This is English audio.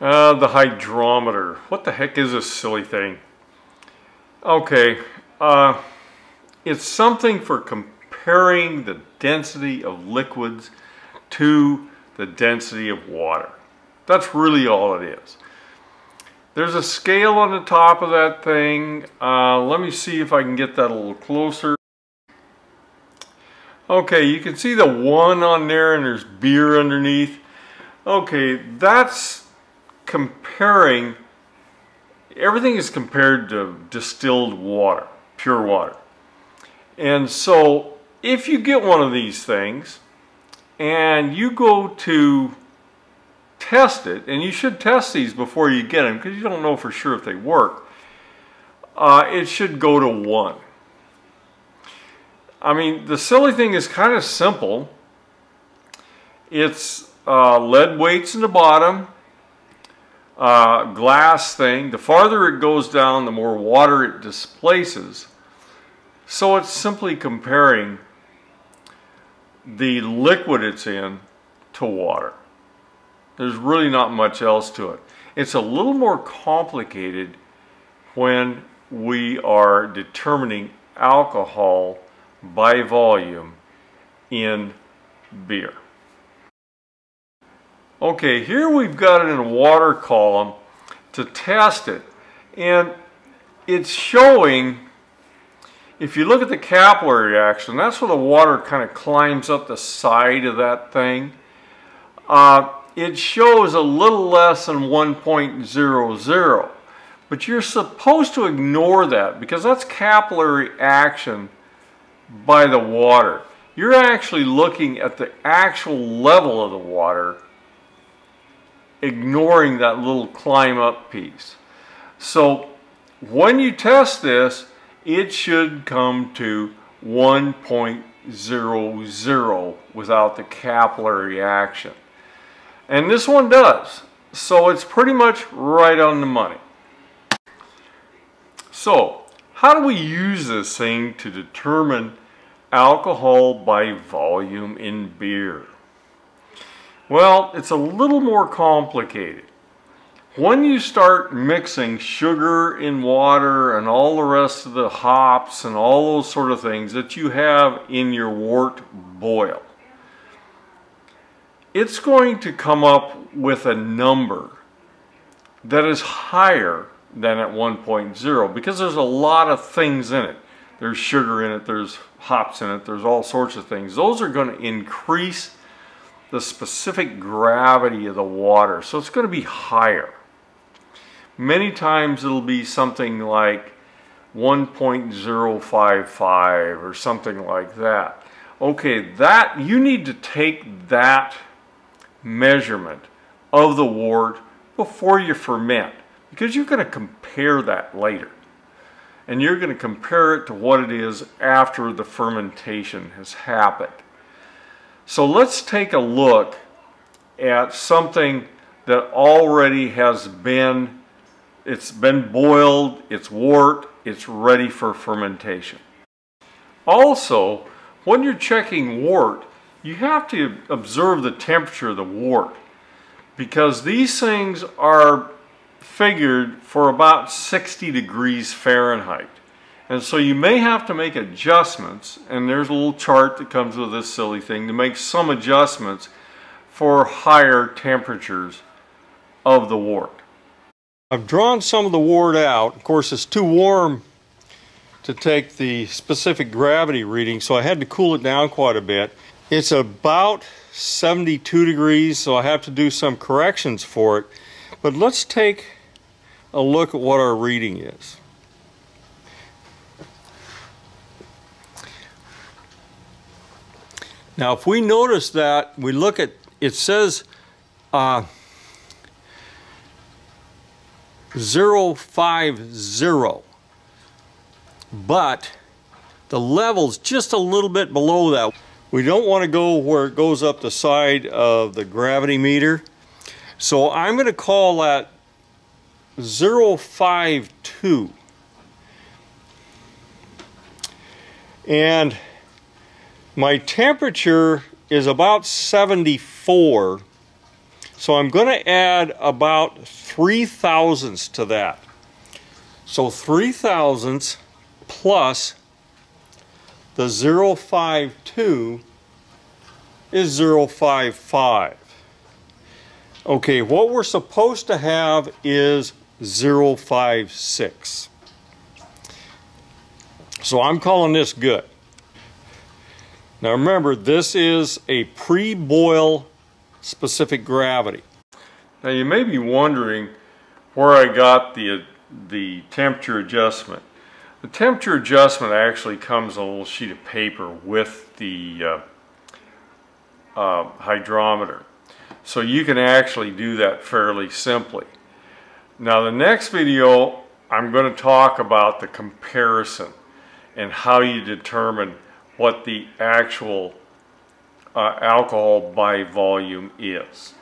Uh, the hydrometer. What the heck is this silly thing? Okay, uh, it's something for comparing the density of liquids to the density of water. That's really all it is. There's a scale on the top of that thing. Uh, let me see if I can get that a little closer. Okay, you can see the one on there and there's beer underneath. Okay, that's comparing, everything is compared to distilled water, pure water. And so if you get one of these things and you go to test it, and you should test these before you get them because you don't know for sure if they work, uh, it should go to one. I mean, the silly thing is kind of simple. It's uh, lead weights in the bottom, uh, glass thing. The farther it goes down, the more water it displaces. So it's simply comparing the liquid it's in to water. There's really not much else to it. It's a little more complicated when we are determining alcohol by volume in beer. Okay, here we've got it in a water column to test it. And it's showing, if you look at the capillary action, that's where the water kind of climbs up the side of that thing. Uh, it shows a little less than 1.00. But you're supposed to ignore that because that's capillary action by the water. You're actually looking at the actual level of the water, ignoring that little climb up piece. So when you test this, it should come to 1.00 without the capillary action. And this one does. So it's pretty much right on the money. So how do we use this thing to determine alcohol by volume in beer? Well, it's a little more complicated. When you start mixing sugar in water and all the rest of the hops and all those sort of things that you have in your wort boil, it's going to come up with a number that is higher than at 1.0 because there's a lot of things in it. There's sugar in it, there's hops in it, there's all sorts of things. Those are going to increase the specific gravity of the water, so it's going to be higher. Many times it'll be something like 1.055 or something like that. Okay, that you need to take that measurement of the wort before you ferment because you're going to compare that later. And you're going to compare it to what it is after the fermentation has happened. So let's take a look at something that already has been, it's been boiled, it's wort, it's ready for fermentation. Also, when you're checking wort, you have to observe the temperature of the wort because these things are figured for about 60 degrees Fahrenheit. And so you may have to make adjustments, and there's a little chart that comes with this silly thing to make some adjustments for higher temperatures of the wort. I've drawn some of the wort out. Of course, it's too warm to take the specific gravity reading, so I had to cool it down quite a bit. It's about 72 degrees, so I have to do some corrections for it. But let's take a look at what our reading is. Now, if we notice that, we look at, it says uh, 050, but the level's just a little bit below that. We don't want to go where it goes up the side of the gravity meter. So I'm going to call that 052. And my temperature is about 74 So I'm going to add about 3 thousandths to that. So 3 thousandths plus the 052 is 055. Okay, what we're supposed to have is 056. So I'm calling this good. Now remember, this is a pre-boil specific gravity. Now you may be wondering where I got the, the temperature adjustment. The temperature adjustment actually comes on a little sheet of paper with the uh, uh, hydrometer. So you can actually do that fairly simply. Now the next video I'm going to talk about the comparison and how you determine what the actual uh, alcohol by volume is.